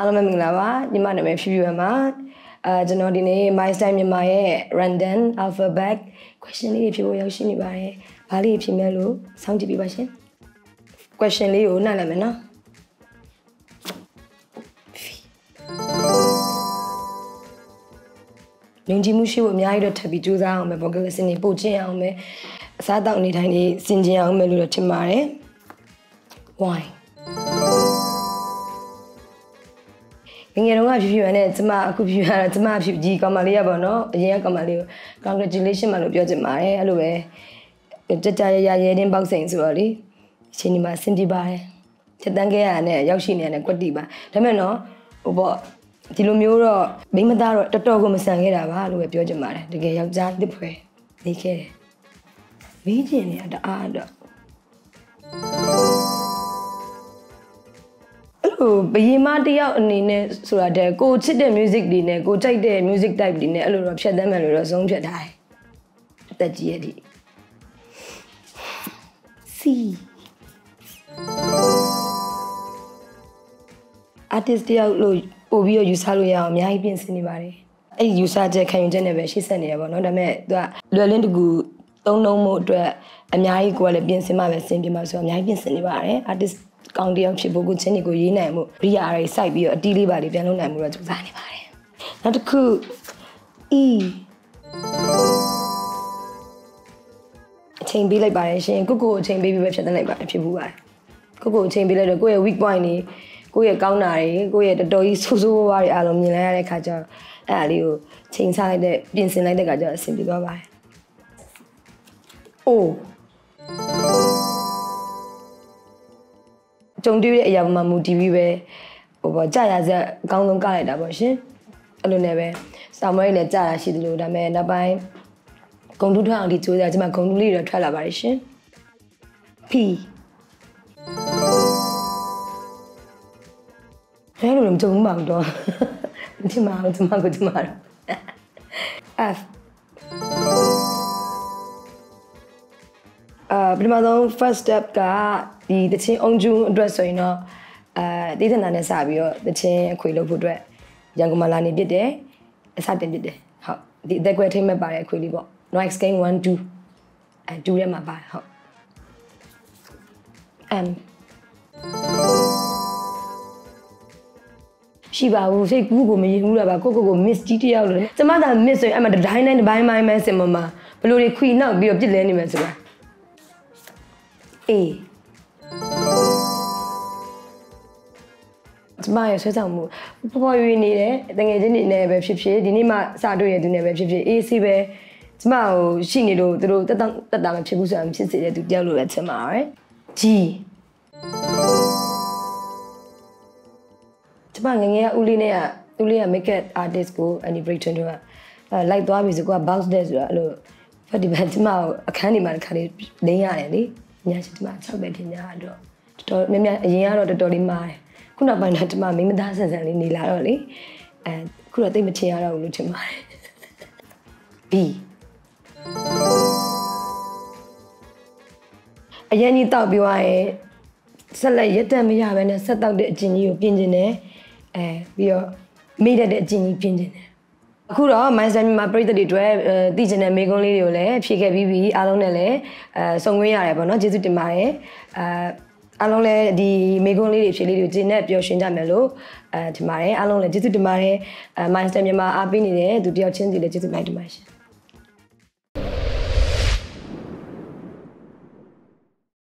အားလုံးပဲမင်္ဂလာပါညီမနာမည်ဖြူဖြူပါအဲကျွန်တော်ဒီနေ့ My Style မြန်မာရဲ့ random alphabet question လေးဖြေဖို့ရောက်ရှိနေပါတယ်။ဘာလေးဖြေမယ်လို့စောင့်ကြည့်ပေးပါရှင်။ question လေးကိုနှံ့လိုက်မယ်နော်။လင်ကြီးမှုရှိဖို့အများကြီးတော့ထပ်ပြီးကြိုးစားအောင်ပဲ vocal lesson တွေပို့ချင်အောင်ပဲအစားတောက်နေတိုင်းလေးစင်ကြင်အောင်ပဲလို့တော့ထင်ပါတယ်။ why ငငယ်တုန်းကဖြူဖြူရနဲ့ကျမအခုဖြူရတော့ကျမဖြူကြီးကောင်မလေးရပါတော့အရင်ကကောင်မလေးကို congratulation မလို့ပြောချင်ပါတယ်အဲ့လိုပဲကြကြရရရဲတင်းပေါက်စိန်ဆိုတော့လေအချိန်ဒီမှာစင်ပြပါတယ်ချက်တန်းခဲ့ရတဲ့ရောက်ရှိနေရတဲ့ကွက်တီပါဒါပေမဲ့နော်ဟိုပေါ့ဒီလိုမျိုးတော့မိမသားတော့တော်တော်ကိုမဆန်ခဲ့တာပါလို့ပဲပြောချင်ပါတယ်တကယ်ယောက်ျားတစ်ဖွဲနေခဲ့တယ်မင်းကျင်နေရတအားတော့ ဟိုဘယင်မတယောက်အနေနဲ့ဆိုတာတဲ့ကိုချစ်တဲ့ music တွေနဲ့ကိုကြိုက်တဲ့ music type တွေနဲ့အဲ့လိုတော့ဖြတ်သန်းမယ်လို့တော့ဆုံးဖြတ်ထားတယ်အသက်ကြီးရဲ့ဒီ C artist တယောက်လို့ပို့ပြီးတော့ယူဆလို့ရအောင်အများကြီးပြင်ဆင်နေပါတယ်အဲ့ဒီယူဆချက်ခံယူချက်နဲ့ပဲရှေ့ဆက်နေရပါတော့ဒါပေမဲ့သူကလွယ်လင်းတကူသုံးလုံးမှုအတွက်အများကြီးကိုကလည်းပြင်ဆင်မှပဲဆင်ပြမှာဆိုတော့အများကြီးပြင်ဆင်နေပါတယ် artist ကောင်းတယောက်ဖြစ်ဖို့ကိုချင်းတွေကိုရေးနိုင်မှုရိယာတွေစိုက်ပြီးတော့အတီးလေးပါလေးပြန်လုပ်နိုင်မှုတော့ကြိုးစားနေပါတယ်နောက်တစ်ခု E အချိန်ပေးလိုက်ပါတယ်ရှင်ကိုကိုအချိန်ပေးပြီးပဲဖြတ်သန်းလိုက်ပါတယ်ဖြစ်ဘူးပါတယ်ကိုကိုအချိန်ပေးလိုက်တော့ကိုယ့်ရဲ့ weak point တွေကိုယ့်ရဲ့ကောင်းတာတွေကိုယ့်ရဲ့တော်တော်ကြီးဆိုးဆိုးဝါးတွေအားလုံးမြင်လိုက်ရတဲ့ခါကျတော့အဲ့ဒါလေးကိုချိန်ဆလိုက်တဲ့ပြင်ဆင်လိုက်တဲ့ခါကျတော့အဆင်ပြေသွားပါတယ်အိုး ကြုံတွေ့တဲ့အရာပေါ်မှာမူတည်ပြီးပဲဟိုပေါ့ကြာရစက်အကောင်းဆုံးကလိုက်တာပေါ့ရှင်အဲ့လိုနဲ့ပဲစာမွေးလည်းကြာတာရှိသလိုဒါပေမဲ့နောက်ပိုင်းဂုံတူးထွက်အောင်ဒီကြိုးစားကျွန်မဂုံတူးလေးတွေထွက်လာပါတယ်ရှင် P အဲလိုလည်းမကြုံဘူးပါတော့ဒီမှာကျွန်မကိုကျွန်မတော့ F အာပထမဆုံး first step ကဒီတချင်းအုံကျူးအတွက်ဆိုရင်တော့အာတည်တဲ့နာနဲ့စပြီးတော့တချင်းအခွေလုပ်ဖို့အတွက်ရန်ကုန်မှာလာနေပြစ်တယ်အစတင်ပြစ်တယ်ဟုတ်ဒီအသက်ကွဲထိမ့်မဲ့ပါတဲ့အခွေလေးပေါ့ noise game 1 2အဲ2ထဲမှာပါတယ်ဟုတ် M ရှိပါဘူးစိတ်ကူးကိုမရင်ဘူးလားပါကိုကိုကို miss ကြီးတယောက်လို့ကျမသာ miss ဆိုရင်အမှတတိုင်းတိုင်းတစ်ပိုင်းပိုင်းပဲစင်မမှာဘလို့တွေခွီနောက်ပြီးတော့ပြစ်လဲနေမယ်ဆိုတာ အေးကျမရဲ့ဆွဲဆောင်မှုပေါ်ပေါ်ရွေးနေတယ်တငယ်ချင်းတွေနဲ့ပဲဖြစ်ဖြစ်ဒီနေ့မှစတွေ့ရသူနဲ့ပဲဖြစ်ဖြစ်အေးစီးပဲကျမဟိုရှိနေလို့သူတို့တက်တက်တက်တာမဖြစ်ဘူးဆိုတာဖြစ်စေတဲ့သူတယောက်လိုပဲထင်ပါရယ်ဂျီကျမငငယ်ကဦးလေးနဲ့ကဦးလေးက makeup artist ကို Annie Brayton တို့ကအဲလိုက်သွားပြီဆိုက bounce တဲ့ဆိုတာအဲ့လိုဖတ်ဒီဘန်ကျမအခန်းဒီမှာတစ်ခါလေးလင်းရတယ်လေ ညချစ်ကျမ6ပဲထင်ကြတော့တော်တော်များများအရင်ကတော့တော်တော်လေးမားတယ်ခုနောက်ပိုင်းတော့ကျမမိမသားဆန်ဆန်လေးနေလာတော့လေအဲခုတော့တိတ်မချင်ရတော့ဘူးလို့ထင်ပါတယ် B အရင်ကြီးတောက်ပြီးသွားရင်ဆက်လက်ရက်တက်မရဘဲနဲ့ဆက်တောက်တဲ့အကျင့်ကြီးကိုပြင်ကျင်တယ်အဲပြီးတော့မိတတ်တဲ့အကျင့်ကြီးပြင်ကျင်တယ် အခုတော့ Mindset မြန်မာပြည်သက်တွေအတွက်တည်ကျင်တဲ့မိကုန်းလေးတွေကိုလည်းဖြည့်ခဲ့ပြီးပြီအားလုံးနဲ့လည်းအဲစုံခွင့်ရတယ်ပေါ့နော်ကျေးဇူးတင်ပါတယ်အဲအားလုံးလည်းဒီမိကုန်းလေးတွေဖြည့်လေးတွေကိုကျင်းနဲ့ပျော်ရွှင်ကြမယ်လို့အဲတင်ပါတယ်အားလုံးလည်းကျေးဇူးတင်ပါတယ်အဲ Mindset မြန်မာအားပေးနေတဲ့သူတယောက်ချင်းစီလည်းကျေးဇူးတင်ပါတယ်ရှင်